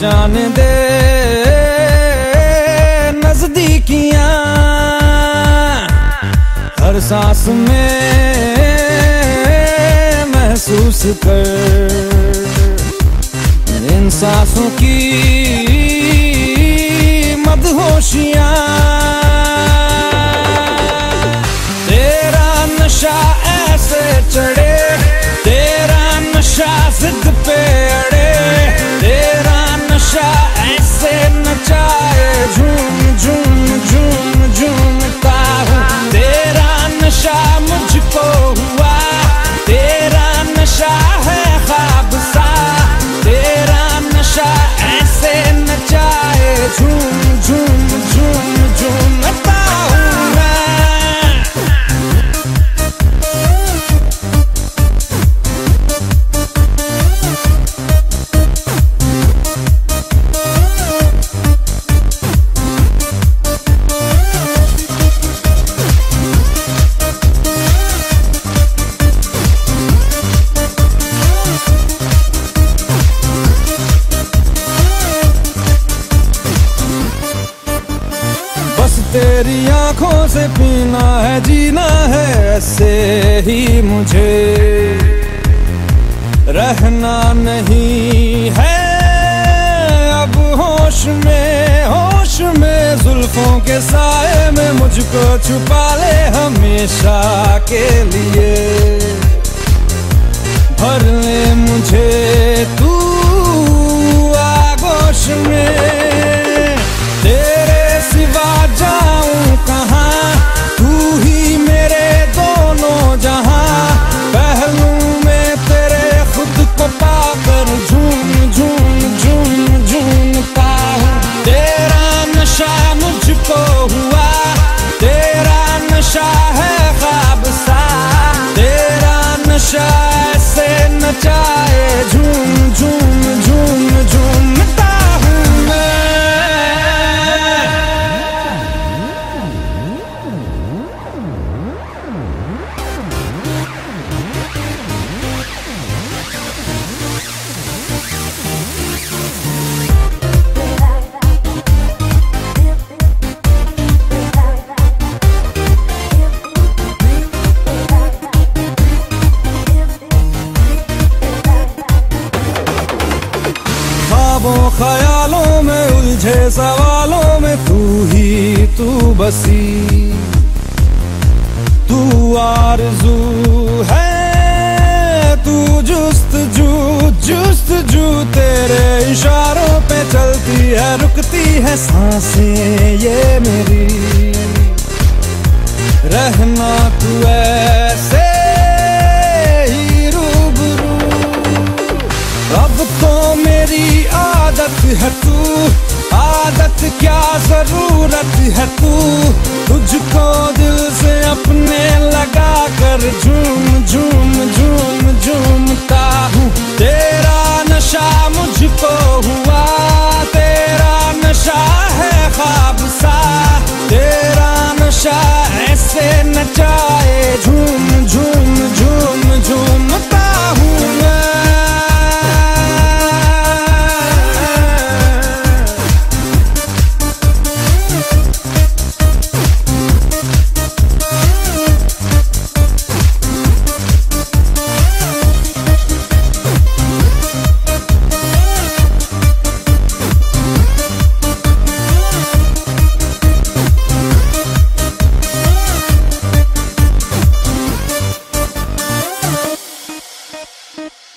जाने दे नजदीकिया। हर सांस में महसूस कर। इन सांसों की मदहोशियाँ तेरी आँखों से पीना है, जीना है ऐसे ही मुझे। रहना नहीं है। अब होश में होश में जुल्फों के साए में मुझको छुपा ले हमेशा के लिए। भर ले मुझे ख्वाबों, ख्यालों में, उलझे सवालों में तू ही तू बसी। तू आरज़ू है, तू जुस्त जू जुस्त जू तेरे इशारों पे चलती है, रुकती है साँसें ये मेरी। रहना तू ऐसे ही रूबरू। अब तो मेरी आदत है तू आदत क्या ज़रूरत है तू? तुझको दिल से अपने लगा you